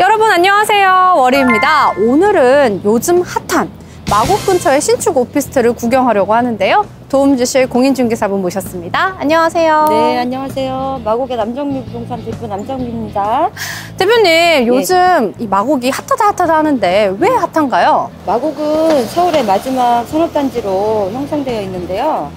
여러분 안녕하세요 월희입니다 오늘은 요즘 핫한 마곡 근처의 신축 오피스텔을 구경하려고 하는데요 도움 주실 공인중개사분 모셨습니다 안녕하세요 네, 안녕하세요. 마곡의 남정미 부동산 대표 남정미입니다. 대표님 요즘 이 마곡이 핫하다 핫하다 하는데 왜 핫한가요? 마곡은 서울의 마지막 산업단지로 형성되어 있는데요.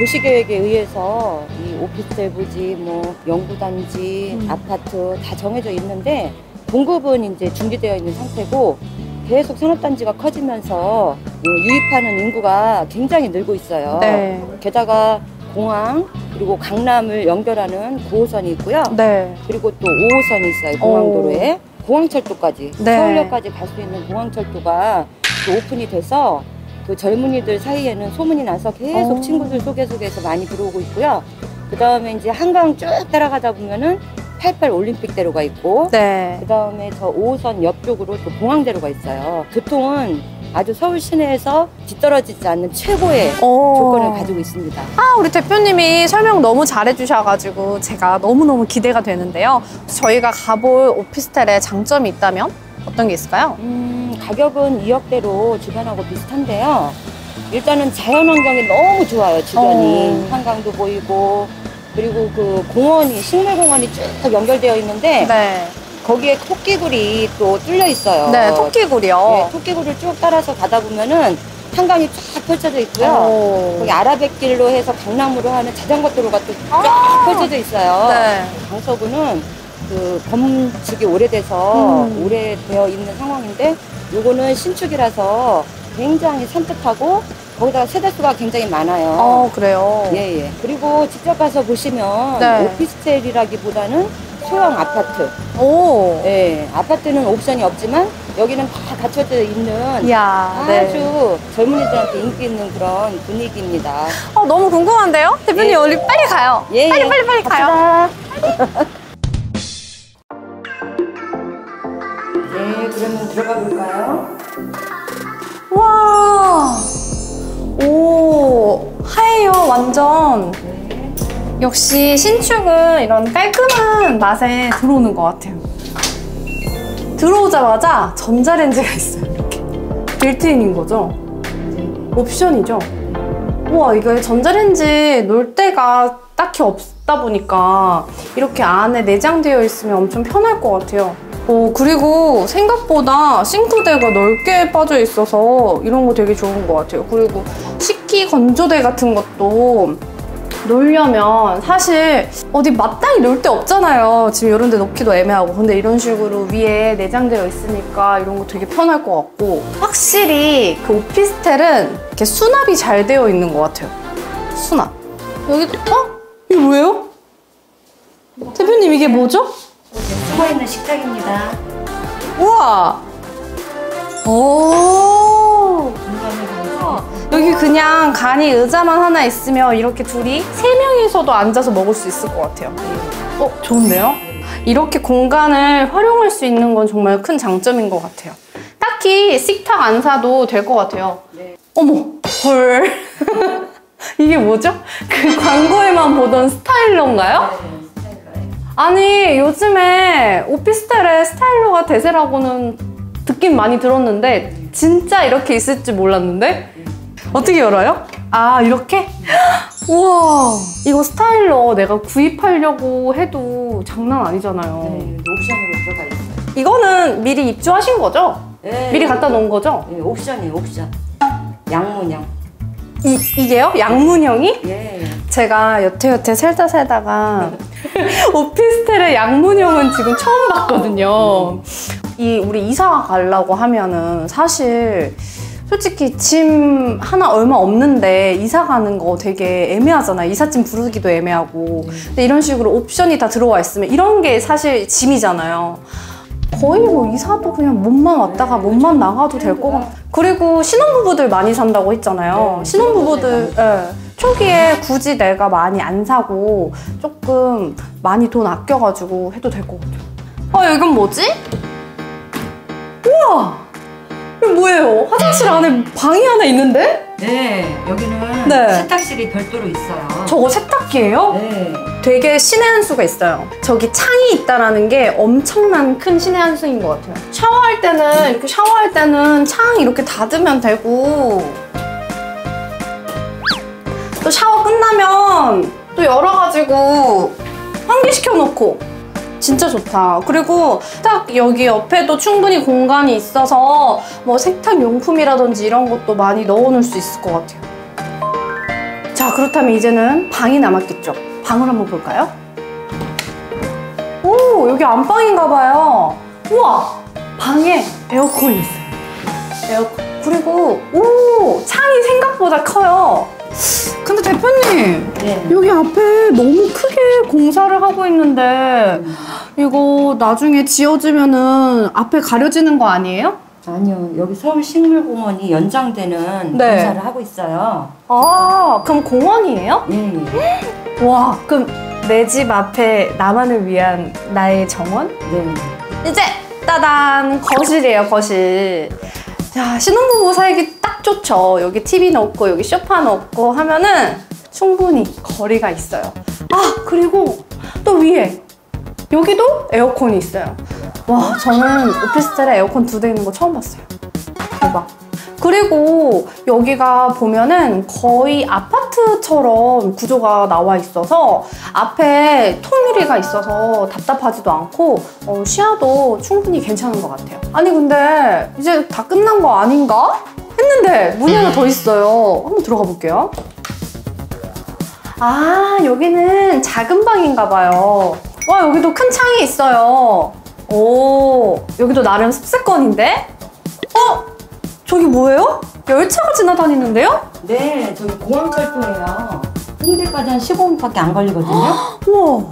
도시계획에 의해서 이 오피스텔 부지, 뭐 연구단지, 음. 아파트 다 정해져 있는데 공급은 이제 중지되어 있는 상태고 계속 산업단지가 커지면서 어, 유입하는 인구가 굉장히 늘고 있어요. 네. 게다가 공항 그리고 강남을 연결하는 9호선이 있고요. 네. 그리고 또 5호선이 있어요. 공항도로에. 공항철도까지. 네. 서울역까지 갈 수 있는 공항철도가 또 오픈이 돼서 그 젊은이들 사이에는 소문이 나서 계속 오. 친구들 소개 속에서 많이 들어오고 있고요. 그 다음에 이제 한강 쭉 따라가다 보면은 88 올림픽대로가 있고 네. 그 다음에 저 5호선 옆쪽으로 또 공항대로가 있어요. 교통은 아주 서울 시내에서 뒤떨어지지 않는 최고의 오. 조건을 가지고 있습니다. 아, 우리 대표님이 설명 너무 잘해주셔가지고 제가 너무너무 기대가 되는데요. 저희가 가볼 오피스텔에 장점이 있다면 어떤 게 있을까요? 음, 가격은 2억대로 주변하고 비슷한데요. 일단은 자연 환경이 너무 좋아요, 주변이. 어. 한강도 보이고, 그리고 그 공원이, 식물 공원이 쭉 연결되어 있는데, 네. 거기에 토끼굴이 또 뚫려 있어요. 네, 토끼굴이요. 예, 토끼굴을 쭉 따라서 가다 보면은 한강이 쫙 펼쳐져 있고요. 오. 거기 아라뱃길로 해서 강남으로 하는 자전거 도로가 또쫙 아. 펼쳐져 있어요. 네. 강서구는 그 건축이 오래돼서 음. 오래되어 있는 상황인데 요거는 신축이라서 굉장히 산뜻하고 거기다가 세대수가 굉장히 많아요. 어, 그래요. 예, 예. 그리고 직접 가서 보시면 네. 오피스텔이라기보다는 소형 아파트. 오. 예, 아파트는 옵션이 없지만 여기는 다 갖춰져 있는 이야, 네. 아주 젊은이들한테 인기 있는 그런 분위기입니다. 어, 너무 궁금한데요? 대표님, 예. 우리 빨리 가요. 예, 빨리, 예. 빨리, 빨리 가요. 갑시다. 네, 그러면 들어가 볼까요? 와. 오, 하얘요, 완전. 네. 역시 신축은 이런 깔끔한 맛에 들어오는 것 같아요. 들어오자마자 전자레인지가 있어요, 이렇게. 빌트인인 거죠? 옵션이죠? 우와, 이거 전자레인지 놀 데가 딱히 없다 보니까 이렇게 안에 내장되어 있으면 엄청 편할 것 같아요. 오, 그리고 생각보다 싱크대가 넓게 빠져 있어서 이런 거 되게 좋은 것 같아요. 그리고 식기 건조대 같은 것도 놓으려면 사실 어디 마땅히 놓을 데 없잖아요. 지금 이런 데 놓기도 애매하고. 근데 이런 식으로 위에 내장되어 있으니까 이런 거 되게 편할 것 같고. 확실히 그 오피스텔은 이렇게 수납이 잘 되어 있는 것 같아요. 수납. 여기도, 어? 이게 뭐예요? 대표님 이게 뭐죠? 숨어있는 식탁입니다. 우와! 오! 여기 그냥 간이 의자만 하나 있으면 이렇게 둘이 세 명이서도 앉아서 먹을 수 있을 것 같아요. 어, 좋은데요? 이렇게 공간을 활용할 수 있는 건 정말 큰 장점인 것 같아요. 딱히 식탁 안 사도 될 것 같아요. 네. 어머, 헐. 이게 뭐죠? 그 광고에만 보던 스타일러인가요? 아니, 요즘에 오피스텔에 스타일러가 대세라고는 듣긴 많이 들었는데, 진짜 이렇게 있을 줄 몰랐는데? 어떻게 열어요? 아, 이렇게? 우와, 이거 스타일러 내가 구입하려고 해도 장난 아니잖아요. 네, 옵션으로 들어가 있어요. 이거는 미리 입주하신 거죠? 네, 미리 갖다 놓은 거죠? 네, 옵션이에요, 옵션. 양문형. 이, 이게요? 양문형이? 예. 제가 여태 여태 살다 살다가 오피스텔의 양문형은 지금 처음 봤거든요. 이 우리 이사 가려고 하면은 사실 솔직히 짐 하나 얼마 없는데 이사 가는 거 되게 애매하잖아요. 이삿짐 부르기도 애매하고. 근데 이런 식으로 옵션이 다 들어와 있으면 이런 게 사실 짐이잖아요. 거의 뭐 이사도 그냥 몸만 왔다가 몸만 나가도 될 것 같아. 그리고 신혼부부들 많이 산다고 했잖아요. 네, 신혼부부들 예, 초기에 굳이 내가 많이 안 사고 조금 많이 돈 아껴가지고 해도 될 것 같아요. 어, 이건 뭐지? 우와! 이거 뭐예요? 화장실 안에 방이 하나 있는데? 네, 여기는 네. 세탁실이 별도로 있어요. 저거 세탁기예요? 네. 되게 신의 한 수가 있어요. 저기 창이 있다라는 게 엄청난 큰 신의 한 수인 것 같아요. 샤워할 때는 이렇게 샤워할 때는 창 이렇게 닫으면 되고 끝나면 또 열어가지고 환기시켜 놓고 진짜 좋다. 그리고 딱 여기 옆에도 충분히 공간이 있어서 뭐 세탁 용품이라든지 이런 것도 많이 넣어놓을 수 있을 것 같아요. 자, 그렇다면 이제는 방이 남았겠죠? 방을 한번 볼까요? 오, 여기 안방인가 봐요. 우와, 방에 에어컨이 있어요. 에어컨. 그리고 오, 창이 생각보다 커요. 근데 대표님, 네. 여기 앞에 너무 크게 공사를 하고 있는데 이거 나중에 지어지면은 앞에 가려지는 거 아니에요? 아니요, 여기 서울식물공원이 연장되는 네. 공사를 하고 있어요. 아, 그럼 공원이에요? 예, 예. 와, 그럼 내 집 앞에 나만을 위한 나의 정원? 네. 이제 따단 거실이에요, 거실. 자, 신혼부부 살기 딱 좋죠. 여기 TV 넣고 여기 소파 넣고 하면은 충분히 거리가 있어요. 아, 그리고 또 위에 여기도 에어컨이 있어요. 와, 저는 오피스텔에 에어컨 두 대 있는 거 처음 봤어요. 대박. 그리고 여기가 보면은 거의 아파트처럼 구조가 나와 있어서 앞에 통유리가 있어서 답답하지도 않고 어, 시야도 충분히 괜찮은 것 같아요. 아니 근데 이제 다 끝난 거 아닌가? 했는데 문이 하나 더 있어요. 한번 들어가 볼게요. 아 여기는 작은 방인가 봐요. 와 여기도 큰 창이 있어요. 오 여기도 나름 습세권인데? 어? 저기 뭐예요? 열차가 지나다니는데요? 네, 저기 공항 철도예요. 홍대까지 한 15분밖에 안 걸리거든요. 우와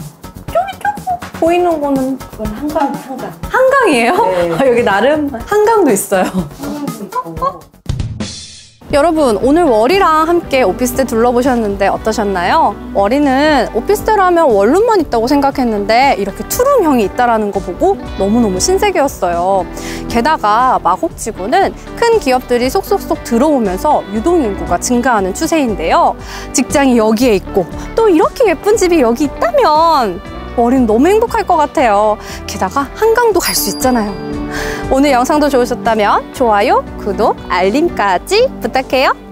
저기 저기 보이는 거는 그건 한강, 한강. 한강이에요? 네. 아, 여기 나름 한강도 있어요. 한강도 있고. 여러분 오늘 월이랑 함께 오피스텔 둘러보셨는데 어떠셨나요? 월이는 오피스텔 하면 원룸만 있다고 생각했는데 이렇게 투룸형이 있다는 거 보고 너무너무 신세계였어요. 게다가 마곡지구는 큰 기업들이 속속속 들어오면서 유동인구가 증가하는 추세인데요. 직장이 여기에 있고 또 이렇게 예쁜 집이 여기 있다면 월이는 너무 행복할 것 같아요. 게다가 한강도 갈 수 있잖아요. 오늘 영상도 좋으셨다면 좋아요, 구독, 알림까지 부탁해요.